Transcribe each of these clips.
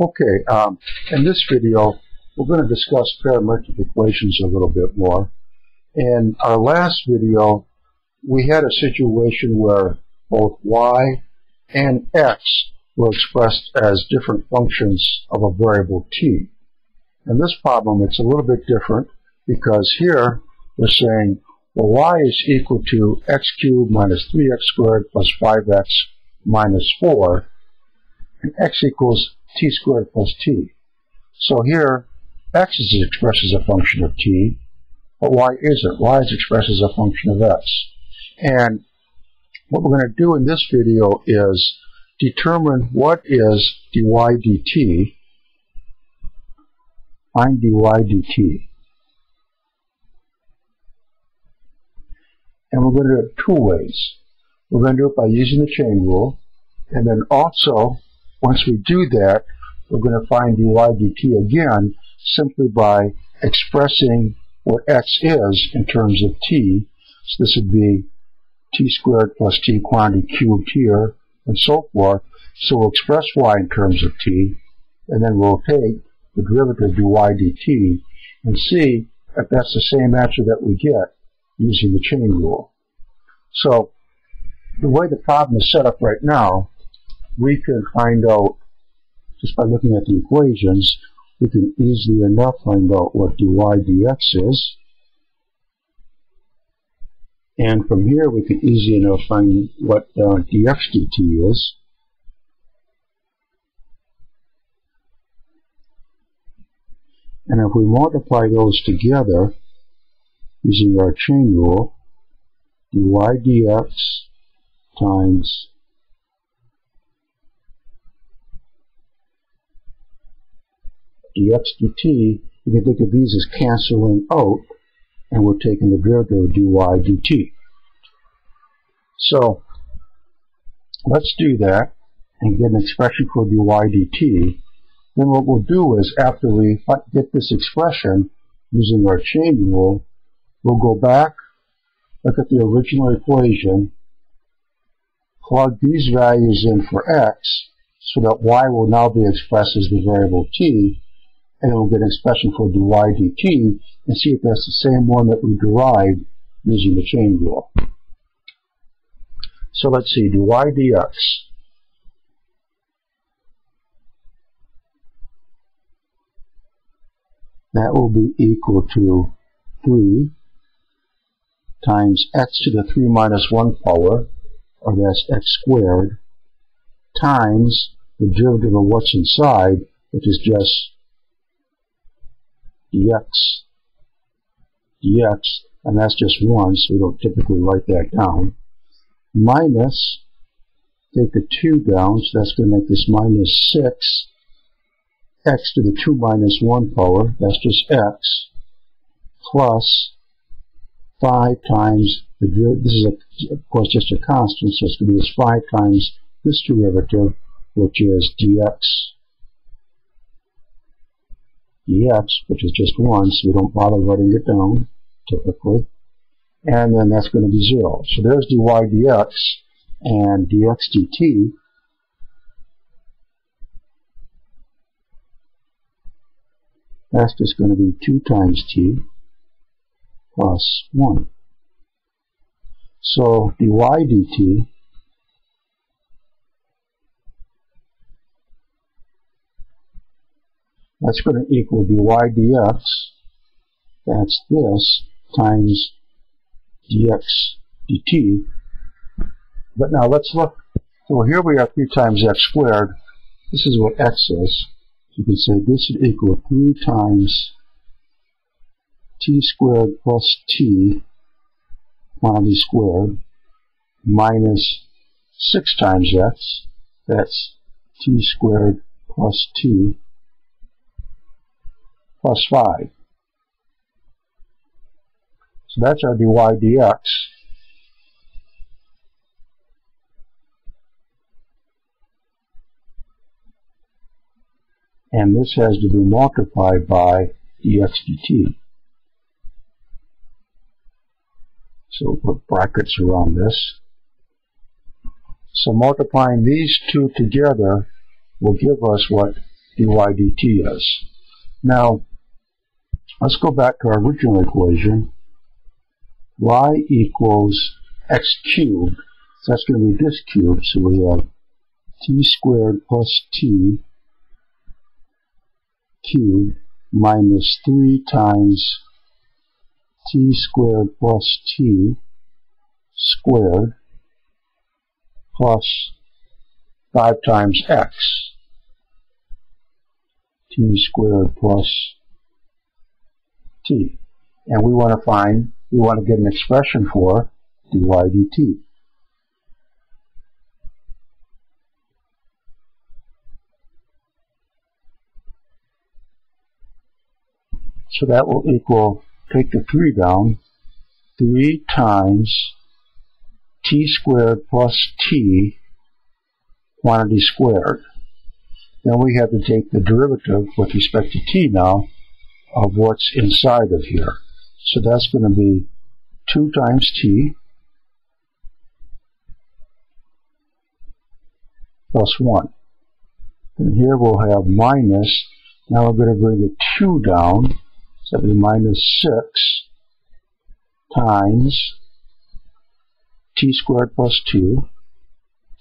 Okay, um, in this video, we're going to discuss parametric equations a little bit more. In our last video, we had a situation where both y and x were expressed as different functions of a variable t. In this problem, it's a little bit different because here we're saying, well, y is equal to x cubed minus 3x squared plus 5x minus 4, and x equals t squared plus t. So here, x is expressed as a function of t, but y isn't. y is expressed as a function of x. And what we're going to do in this video is determine what is dy dt, find dy dt. And we're going to do it two ways. We're going to do it by using the chain rule, and then also once we do that, we're going to find dy dt again simply by expressing what x is in terms of t. So this would be t squared plus t quantity cubed here, and so forth. So we'll express y in terms of t, and then we'll take the derivative dy dt and see if that's the same answer that we get using the chain rule. So the way the problem is set up right now we can find out, just by looking at the equations, we can easily enough find out what dy dx is. And from here we can easily enough find what uh, dx dt is. And if we multiply those together using our chain rule, dy dx times dx dt, you can think of these as canceling out, and we're taking the derivative of dy dt. So, let's do that and get an expression for dy dt. Then what we'll do is, after we get this expression using our chain rule, we'll go back, look at the original equation, plug these values in for x, so that y will now be expressed as the variable t, and we'll get an expression for dy dt and see if that's the same one that we derived using the chain rule. So let's see, dy dx. That will be equal to 3 times x to the 3 minus 1 power, or that's x squared, times the derivative of what's inside, which is just dx dx, and that's just 1, so we don't typically write that down, minus, take the 2 down, so that's going to make this minus 6, x to the 2 minus 1 power, that's just x, plus 5 times, the this is a, of course just a constant, so it's going to be this 5 times this derivative, which is dx dx, which is just 1, so we don't bother writing it down, typically. And then that's going to be 0. So there's dy dx and dx dt. That's just going to be 2 times t plus 1. So dy dt That's going to equal dy dx. That's this times dx dt. But now let's look. So here we have 3 times x squared. This is what x is. You can say this should equal 3 times t squared plus t quantity squared minus 6 times x. That's t squared plus t plus 5. So that's our dy dx. And this has to be multiplied by dx dt. So we'll put brackets around this. So multiplying these two together will give us what dy dt is. Now, let's go back to our original equation. y equals x cubed. So that's going to be this cube. So we have t squared plus t cubed minus 3 times t squared plus t squared plus 5 times x t squared plus And we want to find, we want to get an expression for dy dt. So that will equal, take the 3 down, 3 times t squared plus t quantity squared. Then we have to take the derivative with respect to t now of what's inside of here. So that's going to be 2 times t plus 1. And here we'll have minus, now we're going to bring the 2 down, so that would be minus 6 times t squared plus 2,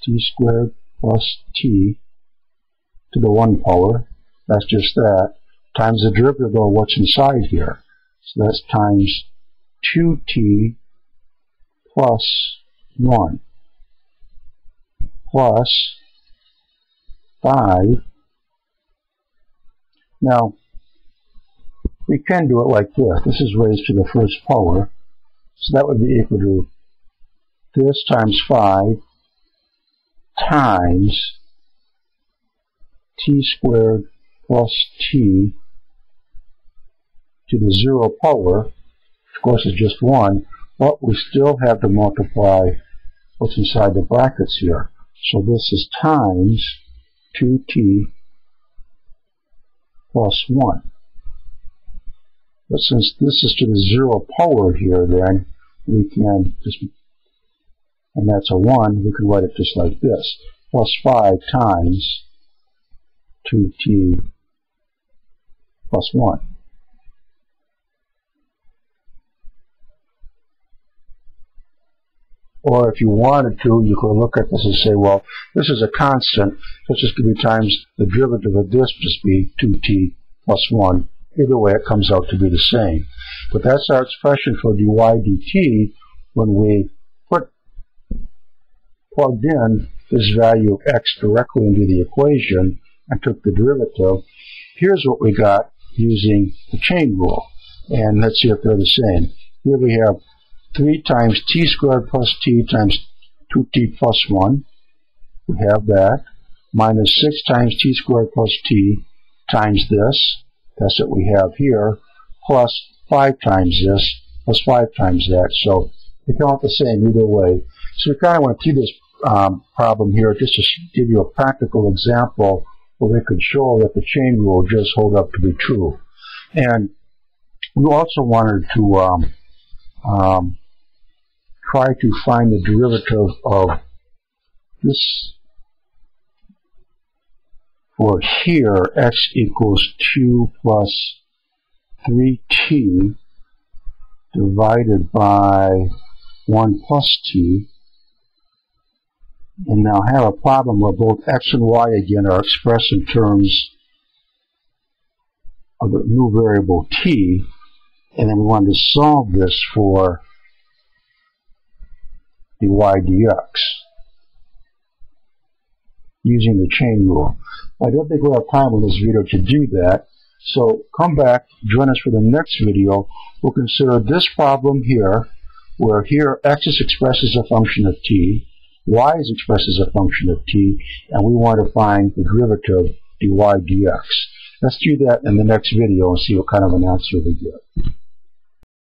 t squared plus t to the 1 power, that's just that, times the derivative of what's inside here. So that's times 2t plus 1 plus 5. Now, we can do it like this. This is raised to the first power. So that would be equal to this times 5 times t squared plus t to the zero power. Of course, it's just 1, but we still have to multiply what's inside the brackets here. So this is times 2t plus 1. But since this is to the zero power here, then we can just, and that's a 1, we can write it just like this, plus 5 times 2t plus 1. Or if you wanted to, you could look at this and say, well, this is a constant. This is going to be times the derivative of this just be 2t plus 1 Either way, it comes out to be the same. But that's our expression for dy dt when we put plugged in this value of x directly into the equation and took the derivative. Here's what we got using the chain rule. And let's see if they're the same. Here we have 3 times t squared plus t times 2t plus 1. We have that. Minus 6 times t squared plus t times this. That's what we have here, plus 5 times this, plus 5 times that. So they come out the same either way. So we kind of to see this um, problem here just to give you a practical example where we could show that the chain rule just hold up to be true. And we also wanted to um, um, try to find the derivative of this for here, x equals 2 plus 3t divided by 1 plus t. And now have a problem where both x and y again are expressed in terms of the new variable t. And then we want to solve this for dy dx using the chain rule. I don't think we'll have time in this video to do that. So come back, join us for the next video. We'll consider this problem here, where here x is expressed as a function of t, y is expressed as a function of t, and we want to find the derivative dy dx. Let's do that in the next video and see what kind of an answer we get.